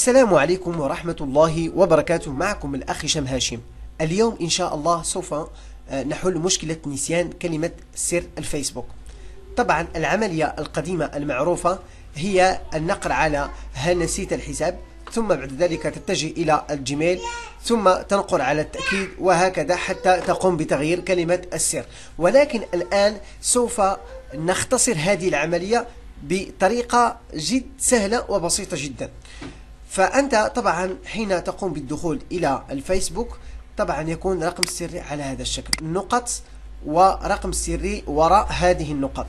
السلام عليكم ورحمة الله وبركاته. معكم الأخ هشام هاشم. اليوم إن شاء الله سوف آه، نحل مشكلة نسيان كلمة سر الفيسبوك. طبعا العملية القديمة المعروفة هي النقر على هل نسيت الحساب ثم بعد ذلك تتجه إلى الجيميل ثم تنقر على التأكيد وهكذا حتى تقوم بتغيير كلمة السر. ولكن الآن سوف نختصر هذه العملية بطريقة جد سهلة وبسيطة جدا. فأنت طبعا حين تقوم بالدخول إلى الفيسبوك طبعا يكون رقم السري على هذا الشكل نقط ورقم سري وراء هذه النقط.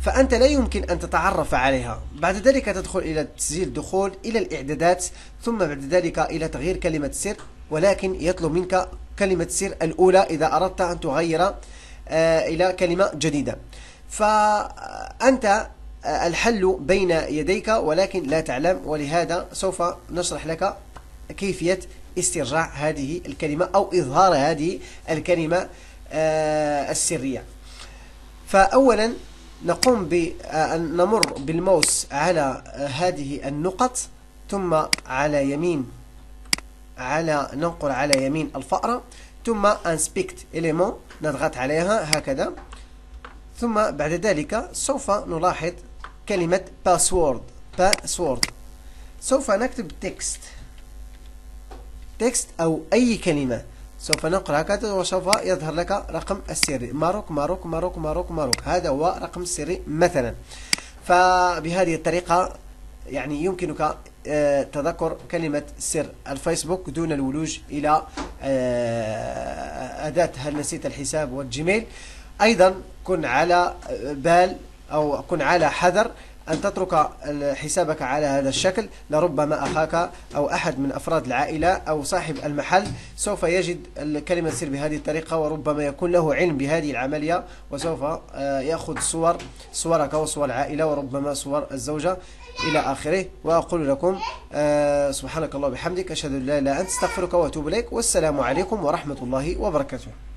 فأنت لا يمكن أن تتعرف عليها. بعد ذلك تدخل إلى تسجيل دخول إلى الإعدادات ثم بعد ذلك إلى تغيير كلمة سر ولكن يطلب منك كلمة سر الأولى إذا أردت أن تغير آه، إلى كلمة جديدة. فأنت الحل بين يديك ولكن لا تعلم ولهذا سوف نشرح لك كيفية استرجاع هذه الكلمة أو إظهار هذه الكلمة آه، السرية. فأولا نقوم بأن نمر بالموس على هذه النقط ثم على يمين على ننقل على يمين الفأرة ثم inspect element نضغط عليها هكذا ثم بعد ذلك سوف نلاحظ كلمة password. Password. سوف نكتب text text أو أي كلمة. سوف نقرأ هكذا وسوف يظهر لك رقم السري. ماروك ماروك ماروك ماروك ماروك. هذا هو رقم السري مثلا. فبهذه الطريقة يعني يمكنك آه، تذكر كلمة سر الفيسبوك دون الولوج إلى آه، أداة هل نسيت الحساب والجيميل. أيضا كن على بال أو كن على حذر أن تترك حسابك على هذا الشكل. لربما أخاك أو أحد من أفراد العائلة أو صاحب المحل سوف يجد الكلمة السر بهذه الطريقة وربما يكون له علم بهذه العملية وسوف آه، يأخذ صور صورك وصور العائلة وربما صور الزوجة إلى آخره. وأقول لكم آه، سبحانك الله وبحمدك أشهد أن لا إله إلا أنت أستغفرك وأتوب إليك والسلام عليكم ورحمة الله وبركاته.